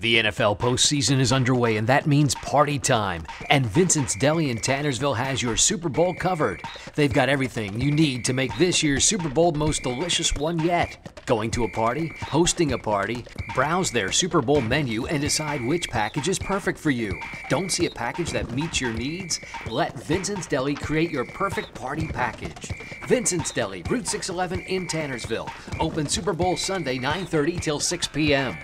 The NFL postseason is underway, and that means party time. And Vincent's Deli in Tannersville has your Super Bowl covered. They've got everything you need to make this year's Super Bowl the most delicious one yet. Going to a party, hosting a party, browse their Super Bowl menu and decide which package is perfect for you. Don't see a package that meets your needs? Let Vincent's Deli create your perfect party package. Vincent's Deli, Route 611 in Tannersville. Open Super Bowl Sunday 9:30 till 6 p.m.